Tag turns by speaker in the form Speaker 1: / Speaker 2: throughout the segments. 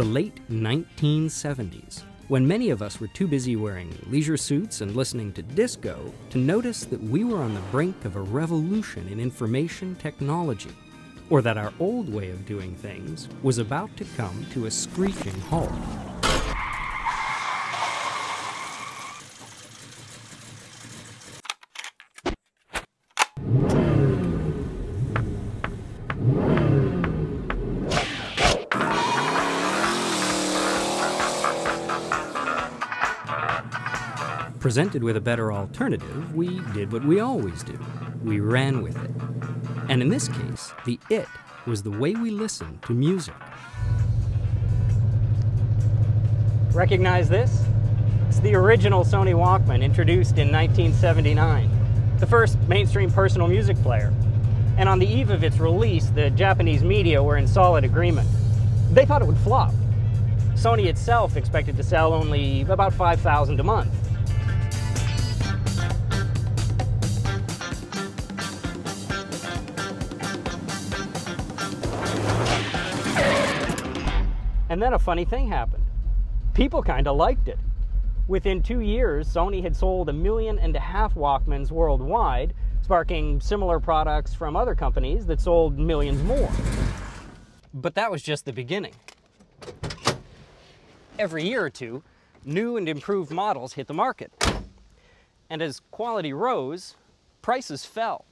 Speaker 1: the late 1970s, when many of us were too busy wearing leisure suits and listening to disco to notice that we were on the brink of a revolution in information technology, or that our old way of doing things was about to come to a screeching halt. Presented with a better alternative, we did what we always do we ran with it. And in this case, the it was the way we listened to music. Recognize this? It's the original Sony Walkman introduced in 1979, the first mainstream personal music player. And on the eve of its release, the Japanese media were in solid agreement. They thought it would flop. Sony itself expected to sell only about 5,000 a month. And then a funny thing happened. People kind of liked it. Within two years, Sony had sold a million and a half Walkmans worldwide, sparking similar products from other companies that sold millions more. But that was just the beginning. Every year or two, new and improved models hit the market. And as quality rose, prices fell.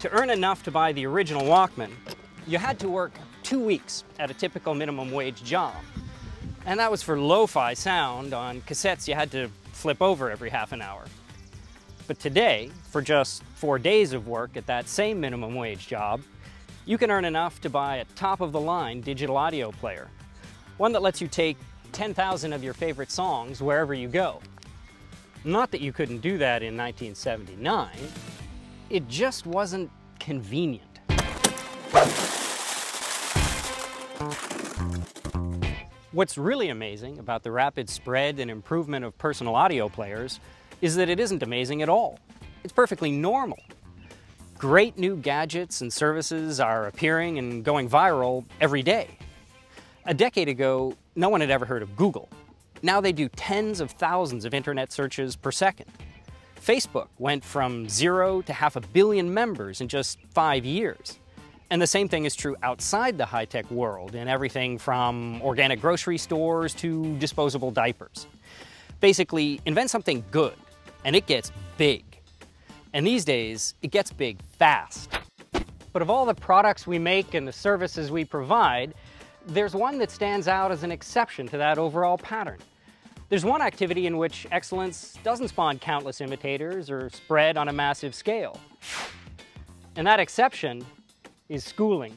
Speaker 1: To earn enough to buy the original Walkman, you had to work two weeks at a typical minimum wage job. And that was for lo-fi sound on cassettes you had to flip over every half an hour. But today, for just four days of work at that same minimum wage job, you can earn enough to buy a top-of-the-line digital audio player. One that lets you take 10,000 of your favorite songs wherever you go. Not that you couldn't do that in 1979, it just wasn't convenient. What's really amazing about the rapid spread and improvement of personal audio players is that it isn't amazing at all. It's perfectly normal. Great new gadgets and services are appearing and going viral every day. A decade ago, no one had ever heard of Google. Now they do tens of thousands of internet searches per second. Facebook went from zero to half a billion members in just five years. And the same thing is true outside the high tech world in everything from organic grocery stores to disposable diapers. Basically, invent something good, and it gets big. And these days, it gets big fast. But of all the products we make and the services we provide, there's one that stands out as an exception to that overall pattern. There's one activity in which excellence doesn't spawn countless imitators or spread on a massive scale. And that exception is schooling.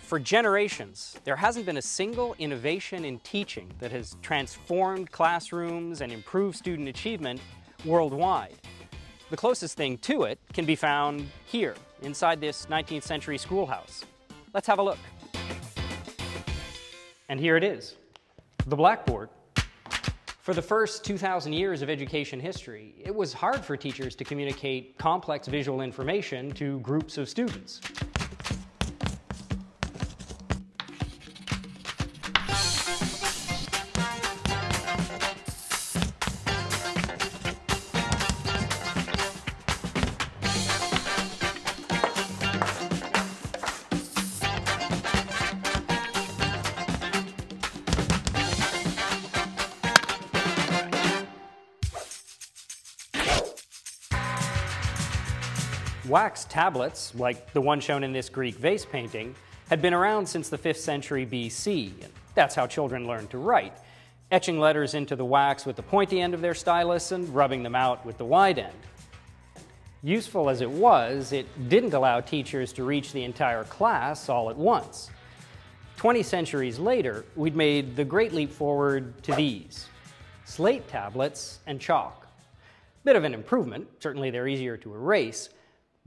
Speaker 1: For generations, there hasn't been a single innovation in teaching that has transformed classrooms and improved student achievement worldwide. The closest thing to it can be found here, inside this 19th century schoolhouse. Let's have a look. And here it is, the blackboard. For the first 2,000 years of education history, it was hard for teachers to communicate complex visual information to groups of students. Wax tablets, like the one shown in this Greek vase painting, had been around since the 5th century BC, and that's how children learned to write, etching letters into the wax with the pointy end of their stylus and rubbing them out with the wide end. Useful as it was, it didn't allow teachers to reach the entire class all at once. 20 centuries later, we'd made the great leap forward to these slate tablets and chalk. Bit of an improvement, certainly they're easier to erase,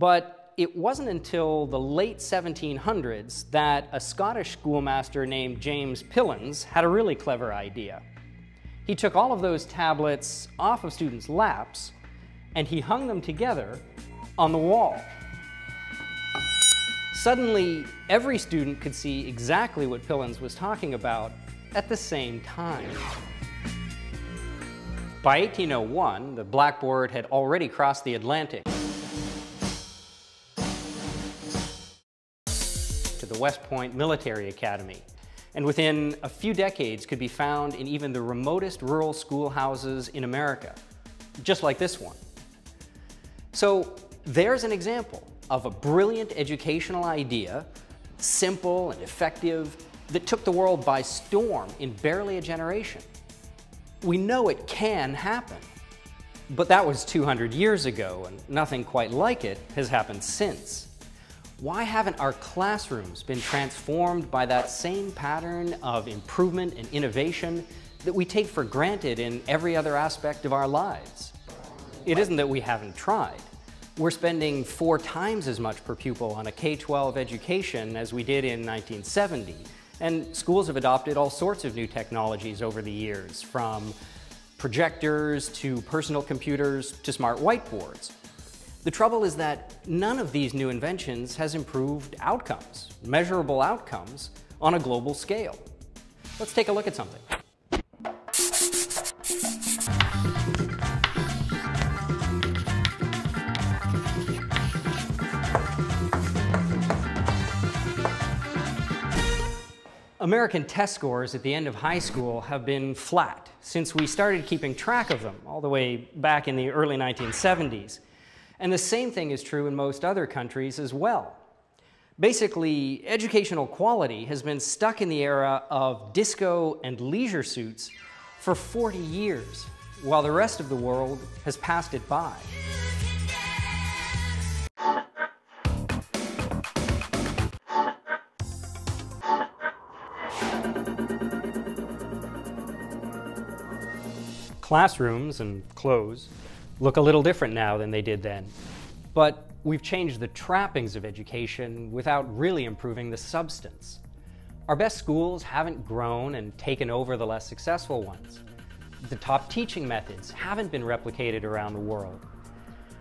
Speaker 1: but it wasn't until the late 1700s that a Scottish schoolmaster named James Pillans had a really clever idea. He took all of those tablets off of students' laps and he hung them together on the wall. Suddenly, every student could see exactly what Pillans was talking about at the same time. By 1801, the blackboard had already crossed the Atlantic West Point Military Academy, and within a few decades could be found in even the remotest rural schoolhouses in America, just like this one. So there's an example of a brilliant educational idea, simple and effective, that took the world by storm in barely a generation. We know it can happen. But that was 200 years ago, and nothing quite like it has happened since. Why haven't our classrooms been transformed by that same pattern of improvement and innovation that we take for granted in every other aspect of our lives? It isn't that we haven't tried. We're spending four times as much per pupil on a K-12 education as we did in 1970. And schools have adopted all sorts of new technologies over the years, from projectors to personal computers to smart whiteboards. The trouble is that none of these new inventions has improved outcomes, measurable outcomes, on a global scale. Let's take a look at something. American test scores at the end of high school have been flat since we started keeping track of them all the way back in the early 1970s. And the same thing is true in most other countries as well. Basically, educational quality has been stuck in the era of disco and leisure suits for 40 years, while the rest of the world has passed it by. Classrooms and clothes look a little different now than they did then. But we've changed the trappings of education without really improving the substance. Our best schools haven't grown and taken over the less successful ones. The top teaching methods haven't been replicated around the world.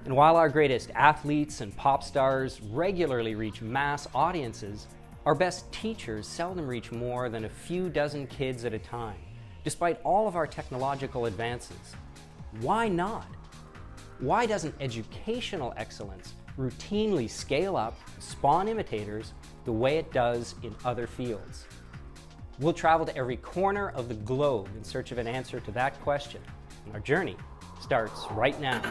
Speaker 1: And while our greatest athletes and pop stars regularly reach mass audiences, our best teachers seldom reach more than a few dozen kids at a time despite all of our technological advances. Why not? Why doesn't educational excellence routinely scale up, spawn imitators, the way it does in other fields? We'll travel to every corner of the globe in search of an answer to that question. And Our journey starts right now.